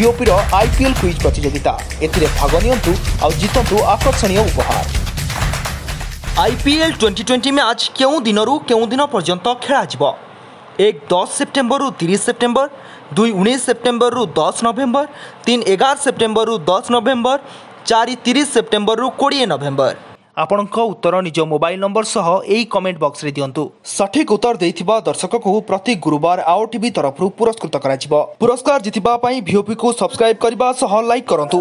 भिओपिर IPL quiz प्रतिजोगिता एग नियंतु आतंतु आकर्षण उपहार आईपीएल ट्वेंटी ट्वेंटी मैच केिन दिन पर्यंत खेल एक दस सेप्टेम्बर तीस सेप्टेम्बर दुई उन्नीस सेप्टेम्बर दस नभेम्बर तीन एगार सेप्टेम्बर दस नभेम्बर चार तीस सेप्टेम्बर कोड़े नवेम्बर আপোনক উত্তর নিজ মোবাইল নম্বর সহ এই কমেন্ট বক্স রি দিয়ন্তু সঠিক উত্তর দেইতিবা দর্শকক প্রতি গুরুবার আউটিভি তরফৰ পৰা পুরস্কৃত কৰা চিবা পুরষ্কার जितিবা পই ভিওপি কো সাবস্ক্রাইব কৰিবা সহ লাইক কৰন্তু